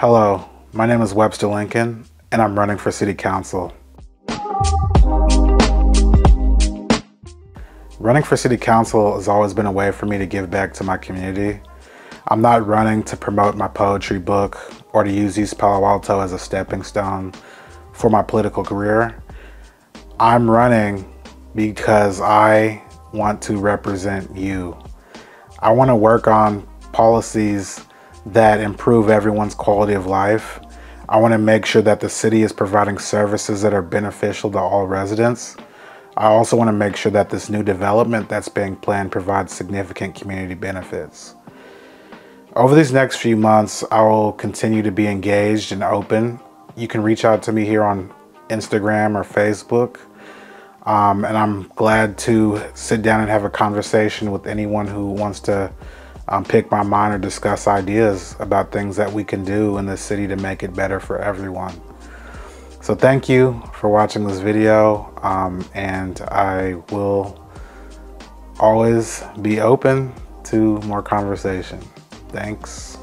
Hello, my name is Webster Lincoln, and I'm running for City Council. Running for City Council has always been a way for me to give back to my community. I'm not running to promote my poetry book or to use East Palo Alto as a stepping stone for my political career. I'm running because I want to represent you. I want to work on policies that improve everyone's quality of life. I want to make sure that the city is providing services that are beneficial to all residents. I also want to make sure that this new development that's being planned provides significant community benefits. Over these next few months, I will continue to be engaged and open. You can reach out to me here on Instagram or Facebook. Um, and I'm glad to sit down and have a conversation with anyone who wants to um, pick my mind or discuss ideas about things that we can do in the city to make it better for everyone. So thank you for watching this video um, and I will always be open to more conversation. Thanks.